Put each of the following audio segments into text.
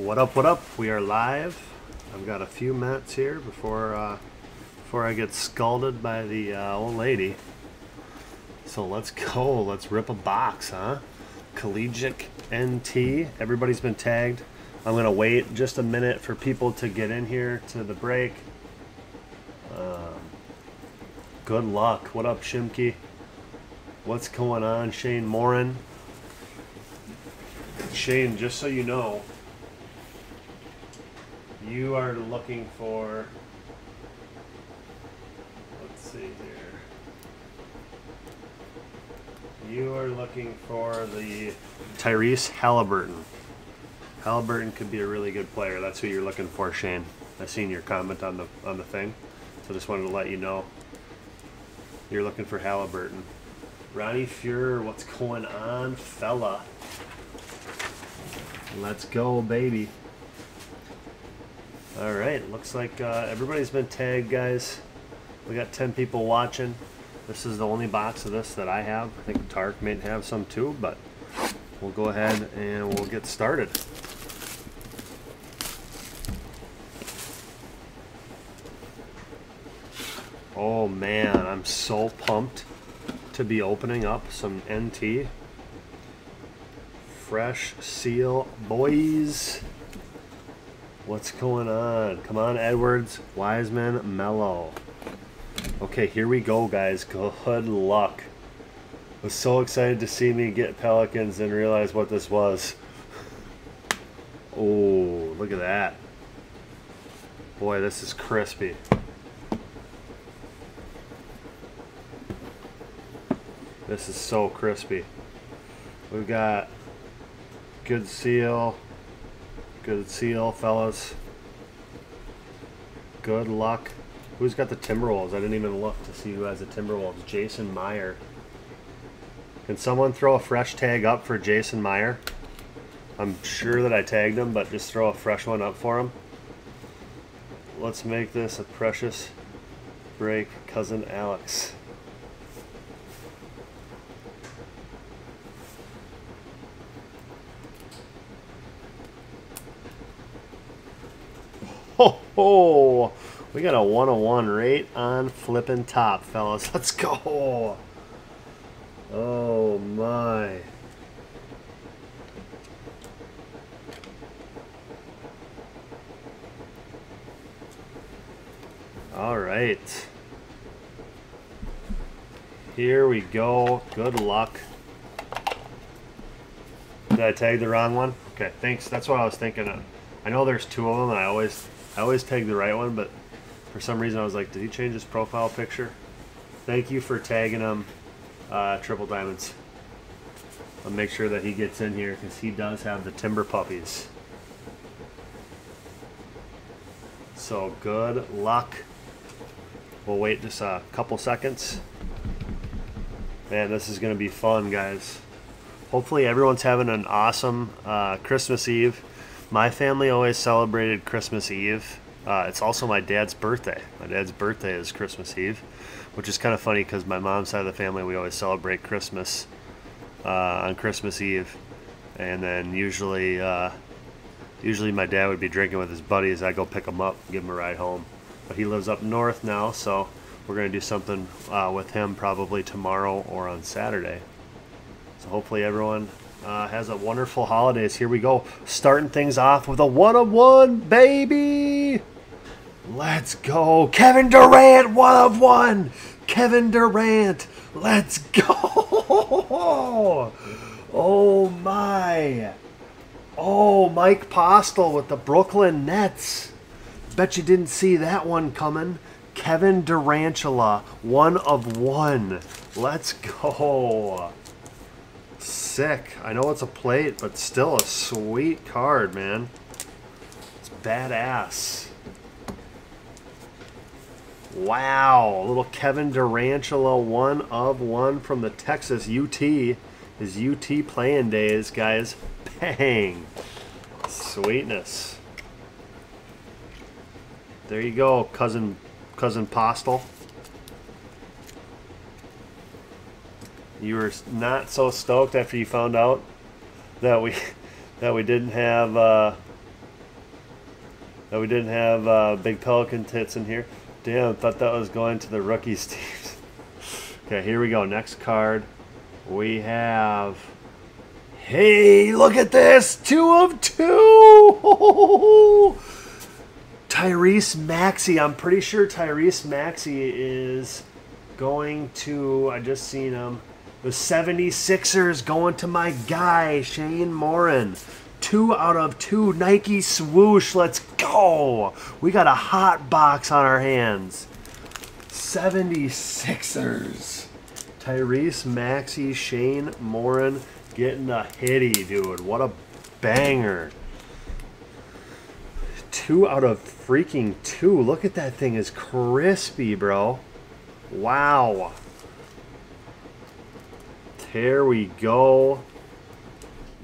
What up, what up? We are live. I've got a few minutes here before uh, before I get scalded by the uh, old lady. So let's go. Let's rip a box, huh? Collegiate NT. Everybody's been tagged. I'm going to wait just a minute for people to get in here to the break. Um, good luck. What up, Shimky? What's going on, Shane Morin? Shane, just so you know, you are looking for. Let's see here. You are looking for the Tyrese Halliburton. Halliburton could be a really good player. That's who you're looking for, Shane. I seen your comment on the on the thing, so just wanted to let you know. You're looking for Halliburton. Ronnie Fuhrer, what's going on, fella? Let's go, baby. All right, looks like uh, everybody's been tagged, guys. We got 10 people watching. This is the only box of this that I have. I think Tark may have some too, but we'll go ahead and we'll get started. Oh man, I'm so pumped to be opening up some NT. Fresh seal, boys. What's going on? Come on, Edwards, Wiseman, Melo. Okay, here we go, guys. Good luck. Was so excited to see me get Pelicans and realize what this was. Oh, look at that. Boy, this is crispy. This is so crispy. We've got good seal. Good seal, fellas. Good luck. Who's got the Timberwolves? I didn't even look to see who has the Timberwolves. Jason Meyer. Can someone throw a fresh tag up for Jason Meyer? I'm sure that I tagged him, but just throw a fresh one up for him. Let's make this a precious break, cousin Alex. Ho ho! We got a 101 rate on flipping top, fellas. Let's go! Oh my. All right. Here we go. Good luck. Did I tag the wrong one? Okay, thanks. That's what I was thinking of. I know there's two of them, and I always I always tag the right one, but for some reason I was like, did he change his profile picture? Thank you for tagging him, uh, Triple Diamonds. I'll make sure that he gets in here because he does have the Timber Puppies. So good luck. We'll wait just a couple seconds. Man, this is going to be fun, guys. Hopefully everyone's having an awesome uh, Christmas Eve. My family always celebrated Christmas Eve. Uh, it's also my dad's birthday. My dad's birthday is Christmas Eve, which is kind of funny because my mom's side of the family, we always celebrate Christmas uh, on Christmas Eve. And then usually, uh, usually my dad would be drinking with his buddies. I go pick him up, give him a ride home. But he lives up north now, so we're going to do something uh, with him probably tomorrow or on Saturday. So hopefully everyone uh, has a wonderful holidays. Here we go, starting things off with a one of one, baby. Let's go, Kevin Durant, one of one. Kevin Durant, let's go. Oh my. Oh, Mike Postel with the Brooklyn Nets. Bet you didn't see that one coming. Kevin Durantula, one of one. Let's go. Sick. I know it's a plate, but still a sweet card, man. It's badass. Wow. Little Kevin Durantula, one of one from the Texas UT. His UT playing days, guys. Bang. Sweetness. There you go, cousin cousin Postel. You were not so stoked after you found out that we that we didn't have uh, that we didn't have uh, big Pelican tits in here. Damn, I thought that was going to the rookie teams. okay, here we go. Next card. We have. Hey, look at this! Two of two! Tyrese Maxey. I'm pretty sure Tyrese Maxey is going to. I just seen him. The 76ers going to my guy, Shane Morin. Two out of two Nike swoosh. Let's go. We got a hot box on our hands. 76ers. Tyrese Maxey, Shane Morin getting a hitty, dude. What a banger. Two out of freaking two. Look at that thing is crispy, bro. Wow. Here we go.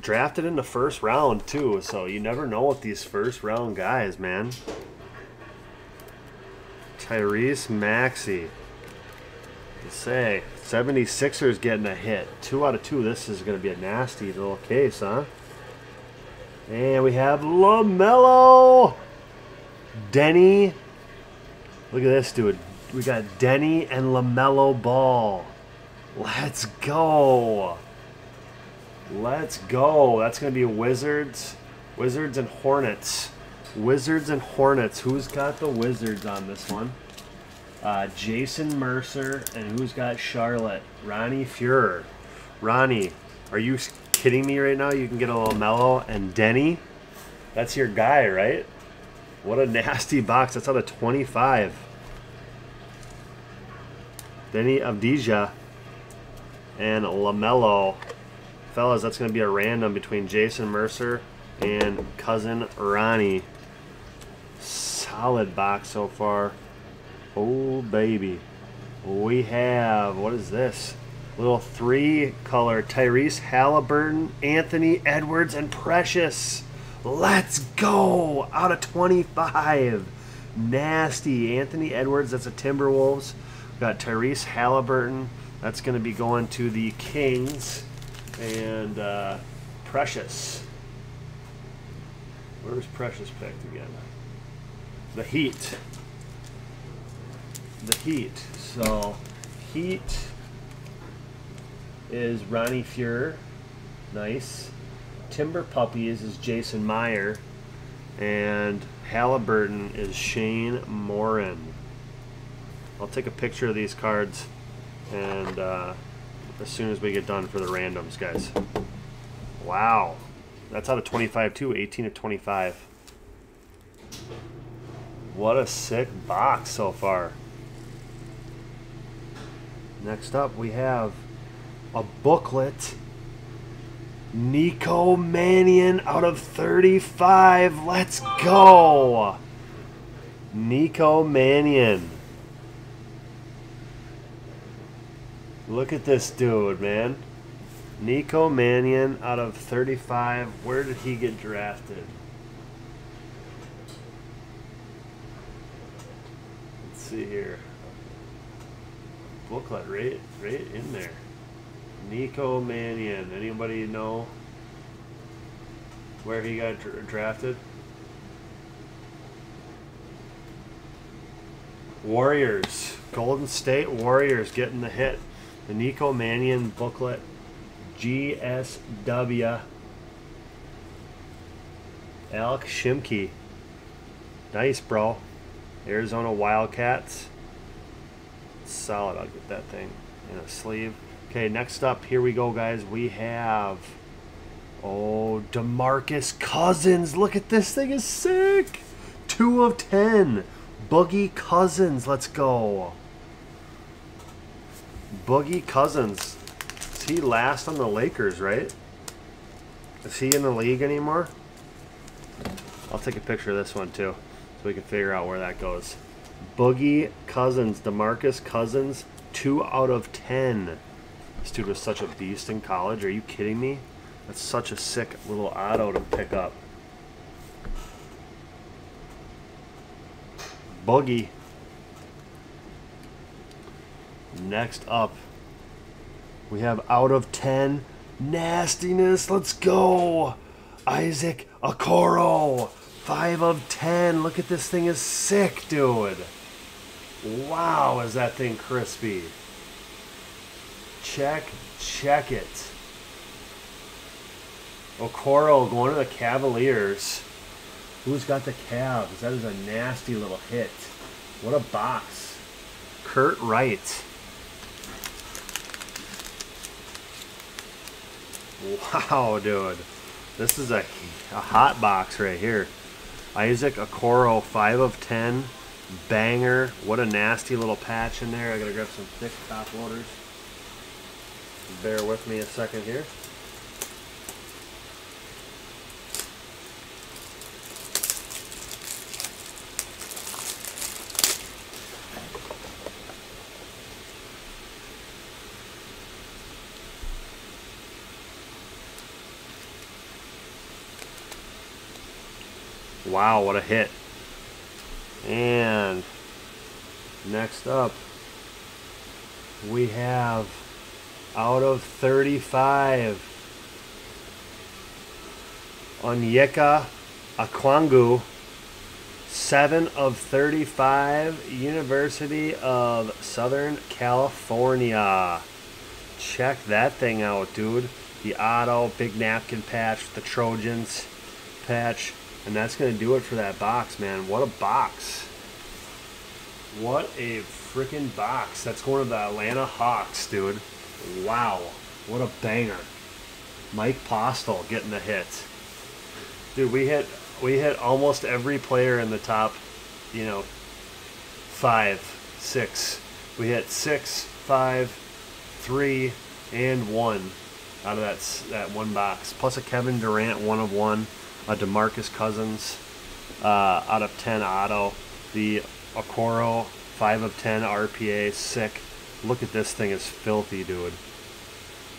Drafted in the first round, too, so you never know with these first round guys, man. Tyrese Maxey. Say, 76ers getting a hit. Two out of two. This is going to be a nasty little case, huh? And we have LaMelo. Deni. Look at this, dude. We got Deni and LaMelo Ball. Let's go. Let's go. That's going to be Wizards. Wizards and Hornets. Wizards and Hornets. Who's got the Wizards on this one? Uh, Jason Mercer. And who's got Charlotte? Ronnie Fuhrer. Ronnie, are you kidding me right now? You can get a LaMelo and Deni? That's your guy, right? What a nasty box. That's out of 25. Deni Avdija and LaMelo. Fellas, that's going to be a random between Jason Mercer and cousin Ronnie. Solid box so far. Oh, baby. We have, what is this? Little three color Tyrese Halliburton, Anthony Edwards, and Precious. Let's go! Out of 25. Nasty. Anthony Edwards, that's a Timberwolves. We've got Tyrese Halliburton. That's going to be going to the Kings. And uh, Precious. Where's Precious picked again? The Heat. The Heat. So, Heat is Ronnie Fuhrer. Nice. Timber Puppies is Jason Meyer. And Halliburton is Shane Morin. I'll take a picture of these cards and uh, as soon as we get done for the randoms, guys. Wow. That's out of 25 too, 18 to 25. What a sick box so far. Next up, we have a booklet. Nico Mannion out of 35. Let's go. Nico Mannion. Look at this dude, man. Nico Mannion out of 35. Where did he get drafted? Let's see here. Booklet right, right in there. Nico Mannion. Anybody know where he got dra drafted? Warriors. Golden State Warriors getting the hit the Nico Mannion booklet, GSW, Alex Shimke. Nice, bro. Arizona Wildcats. Solid. I'll get that thing in a sleeve. Okay, next up, here we go, guys. We have, oh, DeMarcus Cousins. Look at this thing is sick. Two of ten. Boogie Cousins. Let's go. Boogie Cousins. Is he last on the Lakers, right? Is he in the league anymore? I'll take a picture of this one too, so we can figure out where that goes. Boogie Cousins, DeMarcus Cousins, 2 out of 10. This dude was such a beast in college. Are you kidding me? That's such a sick little auto to pick up. Boogie. Next up, we have out of 10 nastiness. Let's go. Isaac Okoro. Five of ten. Look at this thing is sick, dude. Wow, is that thing crispy. Check, check it. Okoro going to the Cavaliers. Who's got the Cavs? That is a nasty little hit. What a box. Kurt Wright. Wow, dude. This is a, a hot box right here. Isaac Okoro, 5 of 10. Banger. What a nasty little patch in there. I gotta grab some thick top loaders. Bear with me a second here. Wow, what a hit. And next up, we have out of 35, Onyeka Okongwu, 7 of 35, University of Southern California. Check that thing out, dude. The auto, big napkin patch, the Trojans patch. And that's going to do it for that box, man. What a box. What a freaking box. That's going to the Atlanta Hawks, dude. Wow. What a banger. Mike Postal getting the hit. Dude, we hit we hit almost every player in the top, you know, five, six. We hit six, five, three, and one out of that that one box. Plus a Kevin Durant one of one a DeMarcus Cousins uh, out of 10 auto, the Okoro 5 of 10 RPA, sick. Look at this thing, it's filthy, dude.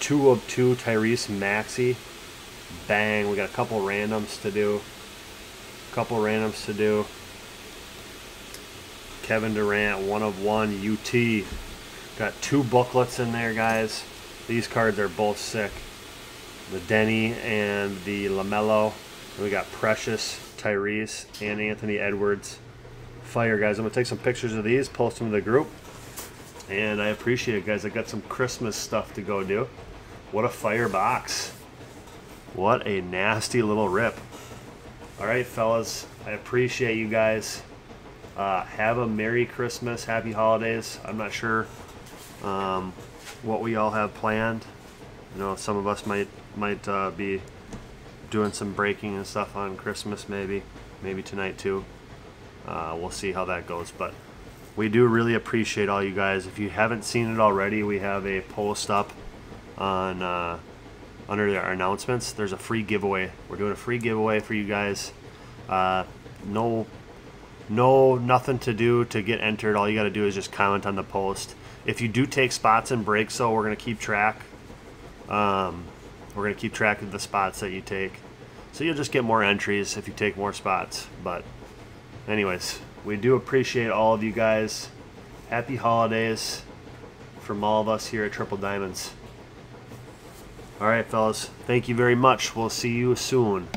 2 of 2 Tyrese Maxey, bang. We got a couple randoms to do. A couple randoms to do. Kevin Durant, 1 of 1 UT. Got two booklets in there, guys. These cards are both sick. The Deni and the LaMelo we got Precious, Tyrese, and Anthony Edwards. Fire, guys. I'm going to take some pictures of these, post them to the group. And I appreciate it, guys. I got some Christmas stuff to go do. What a fire box. What a nasty little rip. All right, fellas. I appreciate you guys. Uh, have a Merry Christmas, Happy Holidays. I'm not sure um, what we all have planned. You know, some of us might might uh, be doing some breaking and stuff on Christmas, maybe, maybe tonight too. Uh, we'll see how that goes, but we do really appreciate all you guys. If you haven't seen it already, we have a post up on uh, under our announcements. There's a free giveaway. We're doing a free giveaway for you guys. Uh, no, no, nothing to do to get entered. All you got to do is just comment on the post. If you do take spots and breaks, so we're gonna keep track. Um, we're going to keep track of the spots that you take. So you'll just get more entries if you take more spots. But anyways, we do appreciate all of you guys. Happy holidays from all of us here at Triple Diamonds. All right, fellas. Thank you very much. We'll see you soon.